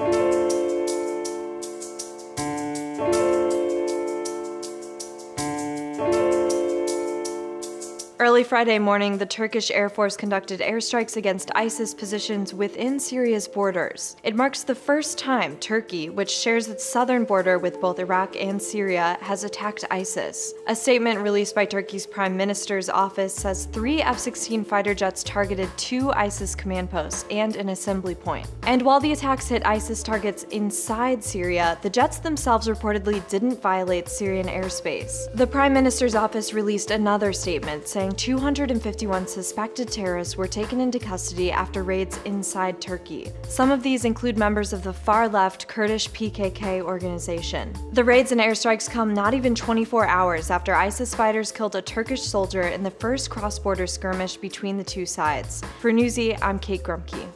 Música Early Friday morning, the Turkish Air Force conducted airstrikes against ISIS positions within Syria's borders. It marks the first time Turkey, which shares its southern border with both Iraq and Syria, has attacked ISIS. A statement released by Turkey's Prime Minister's office says three F 16 fighter jets targeted two ISIS command posts and an assembly point. And while the attacks hit ISIS targets inside Syria, the jets themselves reportedly didn't violate Syrian airspace. The Prime Minister's office released another statement saying 251 suspected terrorists were taken into custody after raids inside Turkey. Some of these include members of the far-left Kurdish PKK organization. The raids and airstrikes come not even 24 hours after ISIS fighters killed a Turkish soldier in the first cross-border skirmish between the two sides. For Newsy, I'm Kate Grumke.